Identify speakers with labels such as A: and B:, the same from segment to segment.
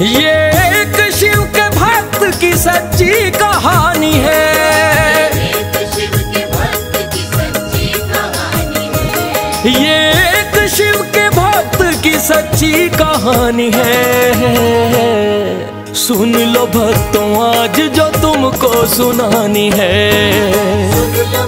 A: ये एक शिव के भक्त की सच्ची कहानी है। ये एक शिव के भक्त की सच्ची कहानी है। सुन लो भक्तों, आज जो तुमको सुनानी है।
B: सुन लो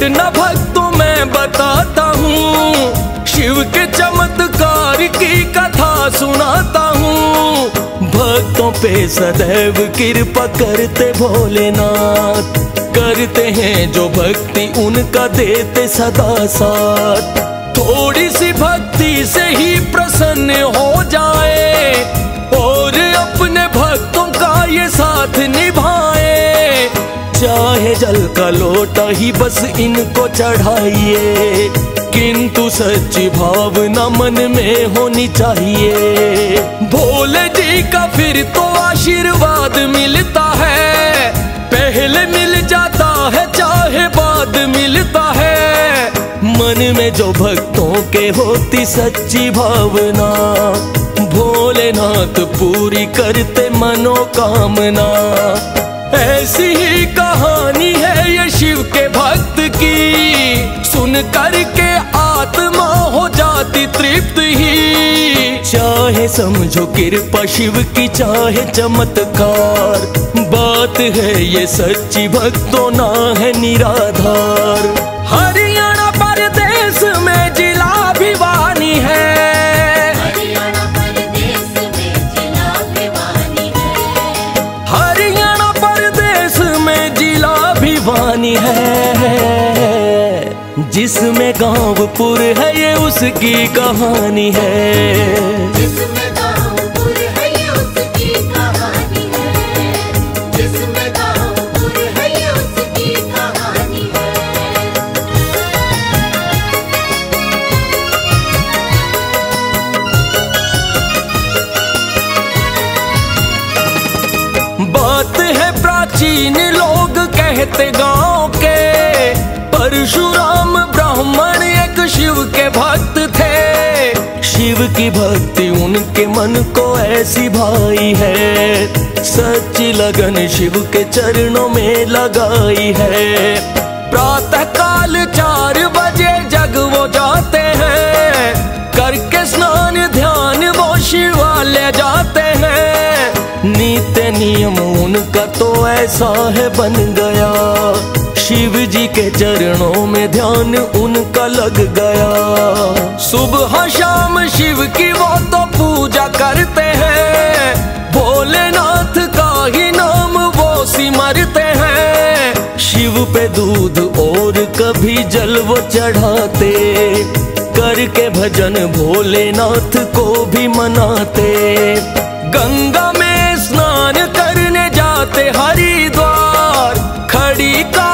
A: घटना भक्तों मैं बताता हूँ, शिव के चमत्कार की कथा सुनाता हूँ। भक्तों पे सदैव कृपा करते भोलेनाथ, करते हैं जो भक्ति उनका देते सदा साथ। थोड़ी सी भक्ति से ही प्रसन्न हो जाए लोटा ही बस इनको चढ़ाइए। किंतु सच्ची भावना मन में होनी चाहिए। भोले जी का फिर तो आशीर्वाद मिलता है। पहले मिल जाता है, चाहे बाद मिलता है। मन में जो भक्तों के होती सच्ची भावना, भोलेनाथ पूरी करते मनोकामना। ऐसी ही कहानी है शिव के भक्त की। सुन कर के आत्मा हो जाती तृप्त ही। चाहे समझो कृपा शिव की, चाहे चमत्कार। बात है ये सच्ची, भक्तों ना है निराधार। जिसमें गांवपुर है ये उसकी कहानी है।
B: जिसमें गाँवपुर है ये उसकी कहानी है। जिसमें गाँवपुर है ये उसकी कहानी है।
A: बात है प्राचीन लोग कहते गाँव के परशुराम शिव के भक्त थे। शिव की भक्ति उनके मन को ऐसी भाई है। सच्ची लगन शिव के चरणों में लगाई है। प्रातः काल चार बजे जग वो जाते हैं। करके स्नान ध्यान वो शिवालय जाते हैं। नित्य नियम उनका तो ऐसा है बन गया। शिव जी के चरणों में ध्यान उनका लग गया। सुबह शाम शिव की वो तो पूजा करते हैं। भोलेनाथ का ही नाम वो सिमरते हैं। शिव पे दूध और कभी जल वो चढ़ाते। करके भजन भोलेनाथ को भी मनाते। गंगा में स्नान करने जाते हरिद्वार। खड़ी वो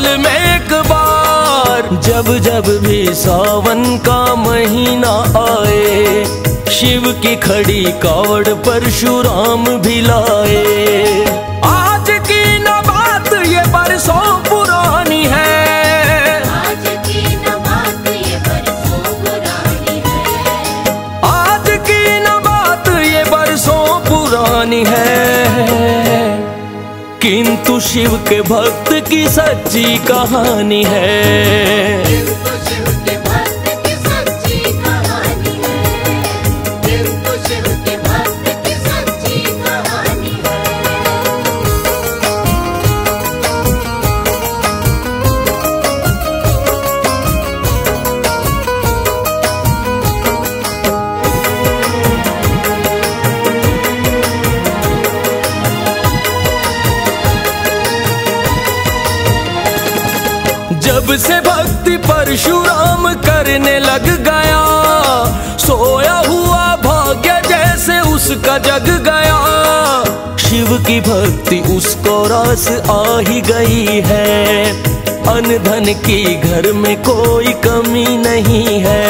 A: साल में एक बार। जब जब भी सावन का महीना आए शिव की खड़ी कावड़ परशुराम भी लाए। आज की न बात ये बरसों पुरानी है।
B: आज की न बात ये बरसों पुरानी है।
A: आज की न बात ये बरसों पुरानी है। किंतु शिव के भक्त की सच्ची कहानी है। करने लग गया। सोया हुआ भाग्य जैसे उसका जग गया। शिव की भक्ति उसको रास आ ही गई है। अन धन की घर में कोई कमी नहीं है।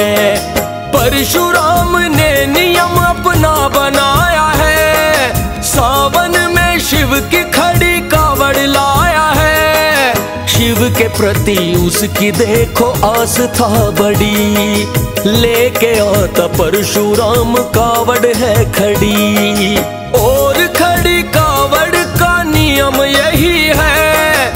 A: परशुराम ने नियम अपना बनाया है। सावन में शिव की खड़ी शिव के प्रति उसकी देखो आस्था बड़ी। लेके आता परशुराम कावड़ है खड़ी। और खड़ी कावड़ का नियम यही है,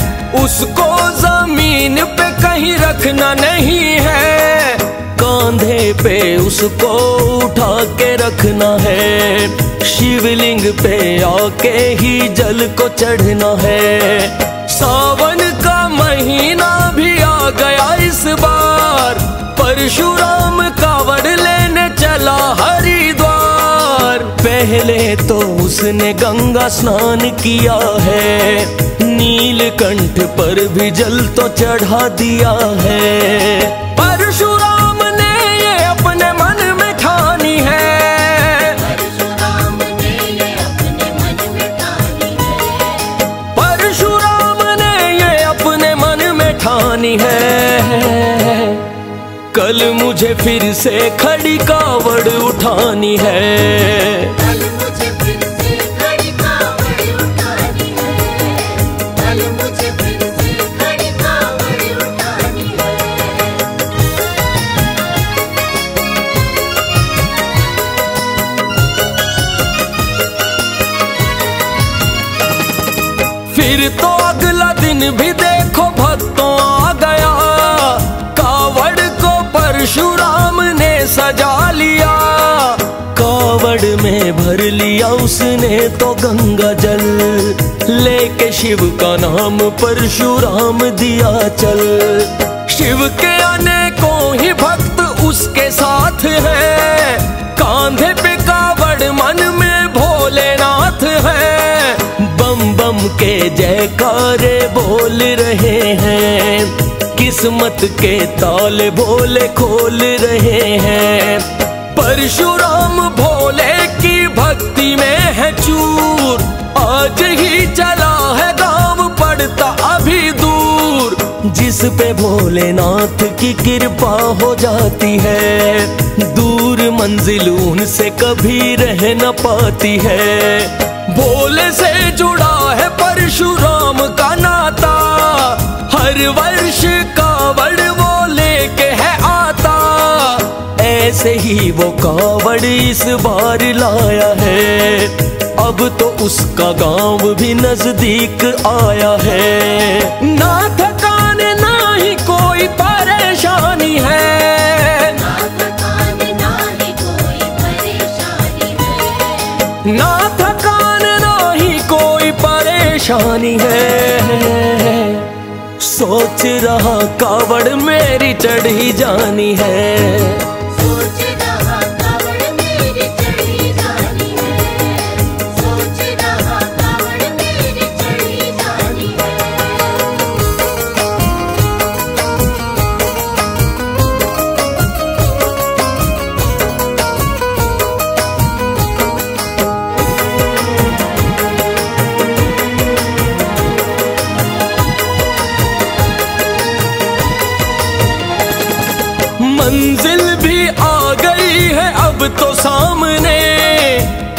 A: उसको ज़मीन पे कहीं रखना नहीं है। कांधे पे उसको उठा के रखना है, शिवलिंग पे आके ही जल को चढ़ना है। सावन परशुराम कावड़ लेने चला हरिद्वार। पहले तो उसने गंगा स्नान किया है, नीलकंठ पर भी जल तो चढ़ा दिया है परशुराम ने ये अपने मन में ठानी है।
B: परशुराम ने ये अपने मन में ठानी है।
A: परशुराम ने ये अपने मन में ठानी है। कल मुझे फिर से खड़ी कावड़ उठानी है।
B: फिर से खड़ी कावड़ उठानी है। कल मुझे फिर से खड़ी कावड़ उठानी है।
A: फिर तो अगला दिन भी देखो भक्तों आ गया। कावड़ परशुराम ने सजा लिया। कावड़ में भर लिया उसने तो गंगा जल। लेके शिव का नाम परशुराम दिया चल। शिव के अनेकों ही भक्त उसके साथ है। कांधे पे कावड़ मन में भोलेनाथ है। बम बम के जयकारे बोल रहे हैं। किस्मत के ताले भोले खोल रहे हैं। परशुराम भोले की भक्ति में है चूर। आज ही चला है गाँव पड़ता अभी दूर। जिस पे भोलेनाथ की कृपा हो जाती है, दूर मंजिल उनसे कभी रह न पाती है। भोले से जुड़ा है परशुराम का नाता, हर वर्ष कावड़ वो लेके है आता। ऐसे ही वो कावड़ इस बार लाया है। अब तो उसका गाँव भी नज़दीक आया है। ना थकान, ना ही कोई परेशानी है।
B: ना थकान, ना ही कोई परेशानी है।
A: सोच रहा कावड़ मेरी चढ़ी जानी है। सामने,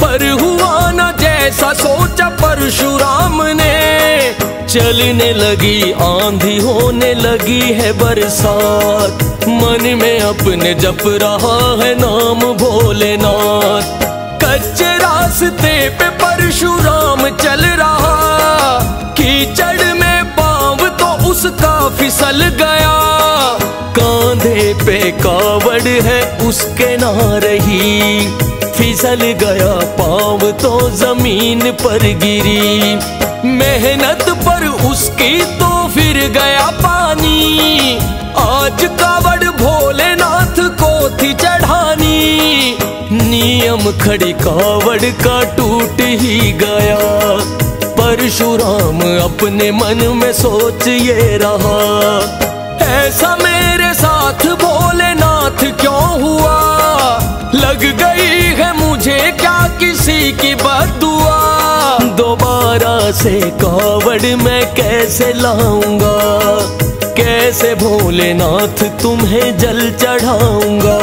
A: पर हुआ न जैसा सोचा परशुराम ने। चलने लगी, आंधी होने लगी है बरसात। मन में अपने जप रहा है नाम भोलेनाथ। कच्चे रास्ते पे परशुराम चल रहा। कीचड़ में पाँव तो उसका फिसल गया। पे कावड़ है, उसके ना रही। फिसल गया पाँव तो ज़मीन पर गिरी। मेहनत पर उसकी तो फिर गया पानी। आज कावड़ भोलेनाथ को थी चढ़ानी। नियम खड़ी कावड़ का टूट ही गया। परशुराम अपने मन में सोच ये रहा। ऐसा मेरे किसी की बदुआ दोबारा से कावड़ मैं कैसे लाऊँगा? कैसे भोलेनाथ तुम्हें जल चढ़ाऊँगा?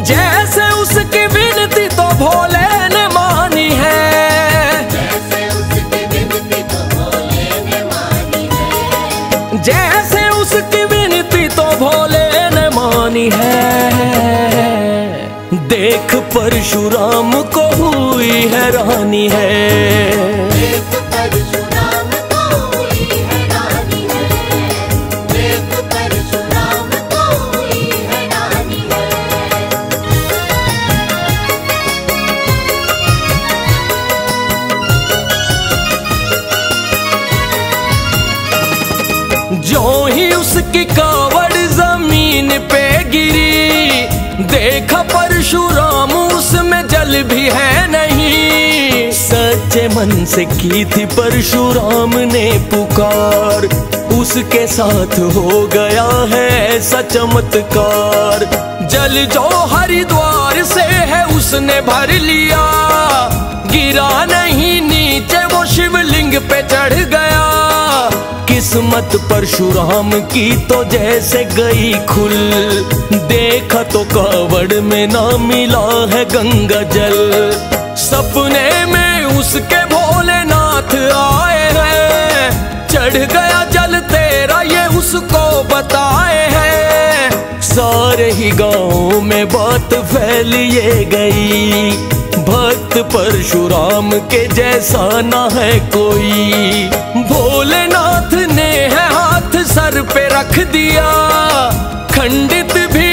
A: जैसे उसकी विनती तो भोले ने मानी है।
B: जैसे उसकी विनती तो भोले ने मानी है।
A: तो मानी है। देख परशुराम को हुई हैरानी है
B: है।
A: जो ही उसकी कावड़ ज़मीन पे गिरी, देखा परशुराम, उसमें जल भी है। मन से की थी परशुराम ने पुकार। उसके साथ हो गया है ऐसा चमत्कार। जल जो हरिद्वार से है उसने भर लिया। गिरा नहीं नीचे, वो शिवलिंग पे चढ़ गया। किस्मत परशुराम की तो जैसे गई खुल। देखा तो कावड़ में ना मिला है गंगा जल। सपने में उसके भोलेनाथ आए हैं। चढ़ गया जल तेरा, ये उसको बताए हैं। सारे ही गाँव में बात फैल ये गई। भक्त परशुराम के जैसा ना है कोई। भोलेनाथ ने है हाथ सर पे रख दिया। खंडित भी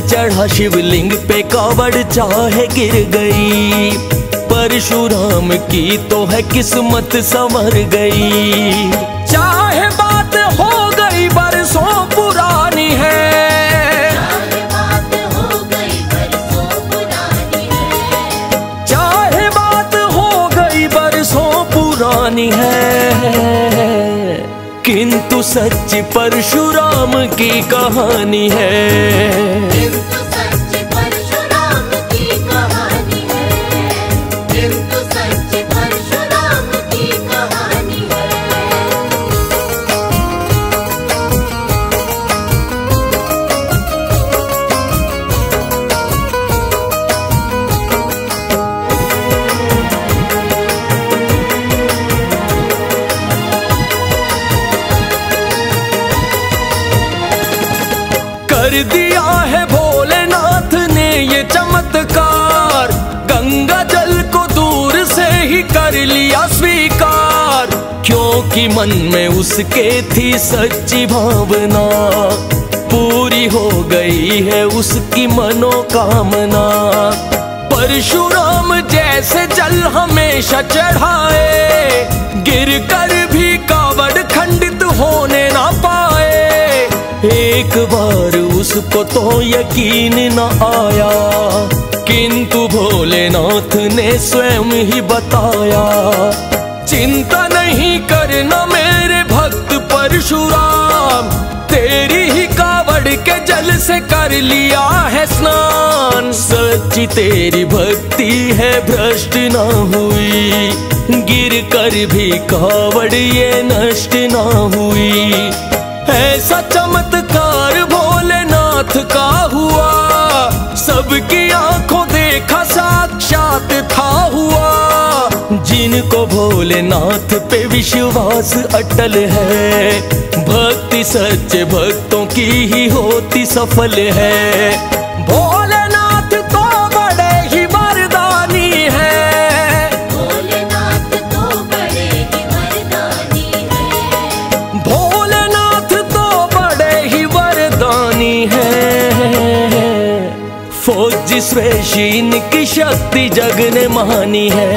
A: चढ़ा शिवलिंग पे कावड़ चाहे गिर गई। परशुराम की तो है किस्मत संवर गई। चाहे किंतु सच परशुराम की कहानी है। दिया है भोलेनाथ ने ये चमत्कार। गंगा जल को दूर से ही कर लिया स्वीकार। क्योंकि मन में उसके थी सच्ची भावना। पूरी हो गई है उसकी मनोकामना। परशुराम जैसे जल हमेशा चढ़ाए। गिर कर भी कावड़ खंडित होने ना पाए। एक बार उसको तो यकीन न आया, किंतु भोलेनाथ ने स्वयं ही बताया, चिंता नहीं करना मेरे भक्त परशुराम, तेरी ही कावड़ के जल से कर लिया है स्नान। सच्ची तेरी भक्ति है, भ्रष्ट ना हुई, गिर कर भी कावड़ ये नष्ट ना हुई। ऐसा चमत्कार भोलेनाथ का हुआ, सबकी आँखों देखा, साक्षात था हुआ। जिनको भोलेनाथ पे विश्वास अटल है, भक्ति सच्चे भक्तों की ही होती सफल है। भोलेनाथ फौजी शीन की शक्ति जगने मानी है।